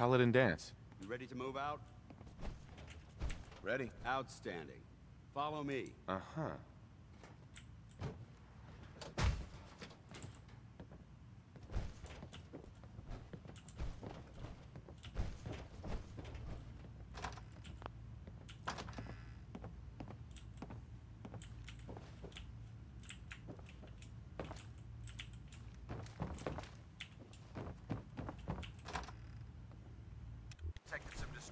Paladin Danse. You ready to move out? Ready. Outstanding. Follow me. Uh-huh.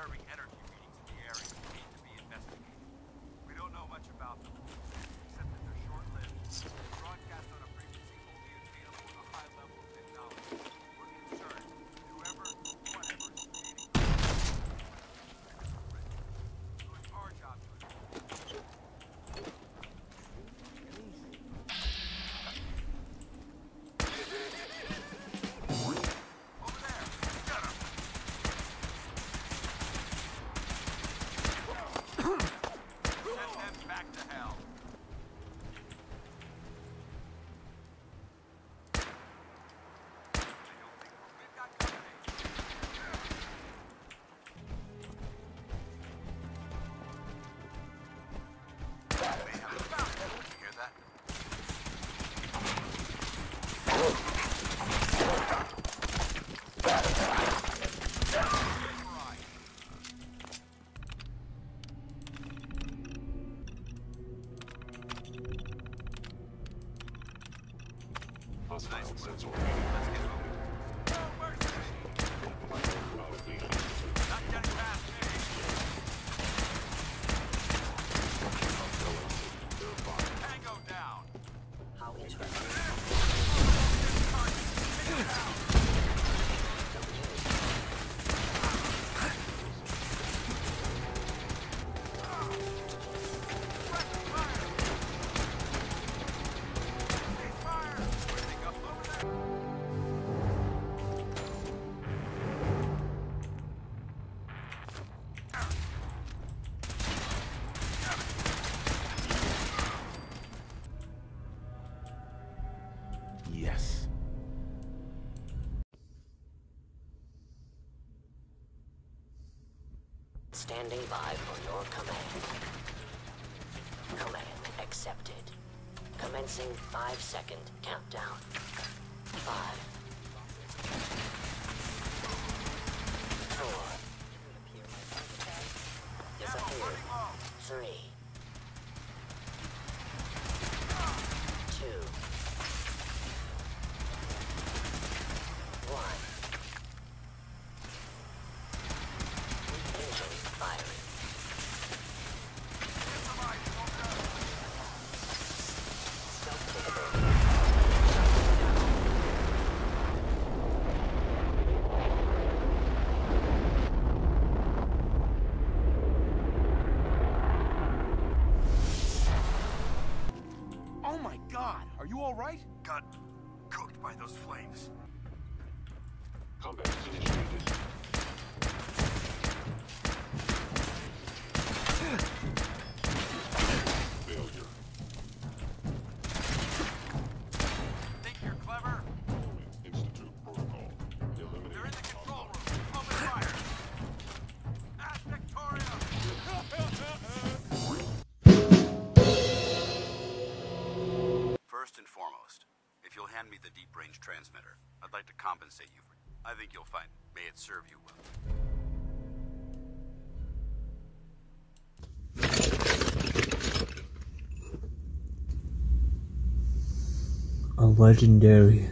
Observing standing by for your command. Command accepted. Commencing five-second countdown. Five. Four. Disappear. Three. right? Got cooked by those flames. First and foremost, if you'll hand me the deep-range transmitter, I'd like to compensate you for... I think you'll find... May it serve you well. A legendary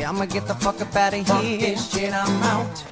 Hey, I'ma get the fuck up out of Fuck here. this shit, I'm out.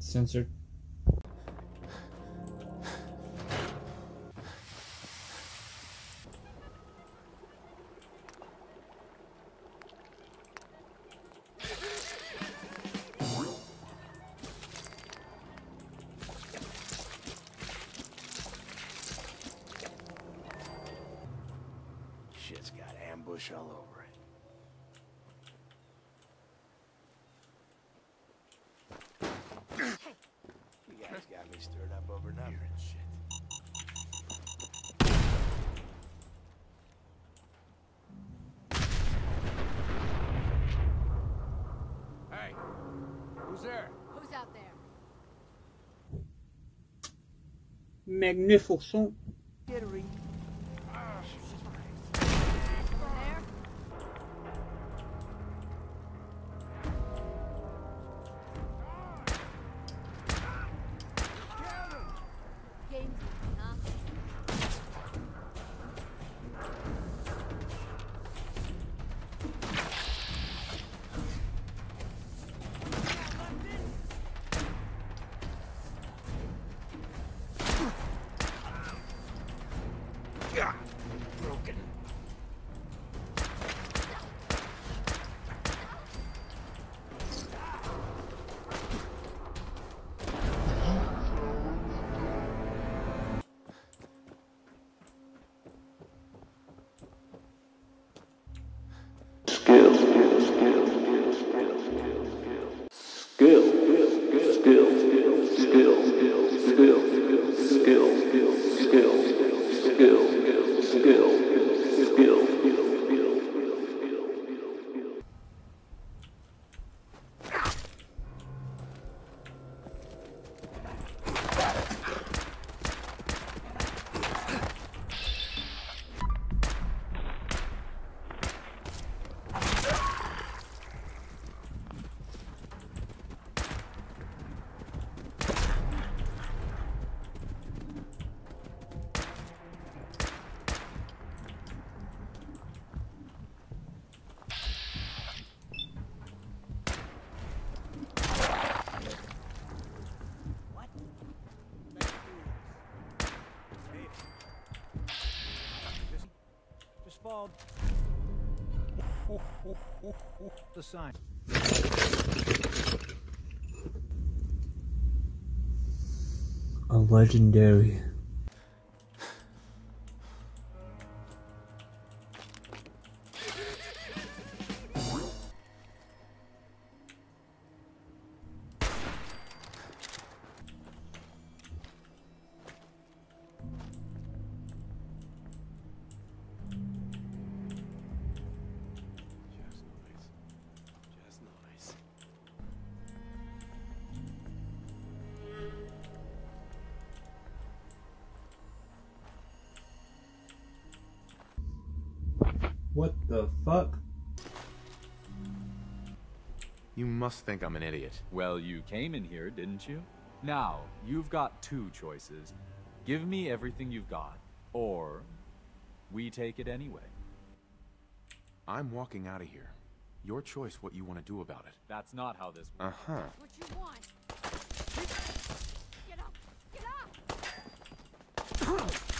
Censored. Over nothing. Shit. Hey, who's there? Who's out there? Magnificent. Yeah. the sign. A legendary What the fuck? You must think I'm an idiot. Well, you came in here, didn't you? Now, you've got two choices. Give me everything you've got, or we take it anyway. I'm walking out of here. Your choice what you want to do about it. That's not how this works. Uh-huh. What you want? Get up! Get up!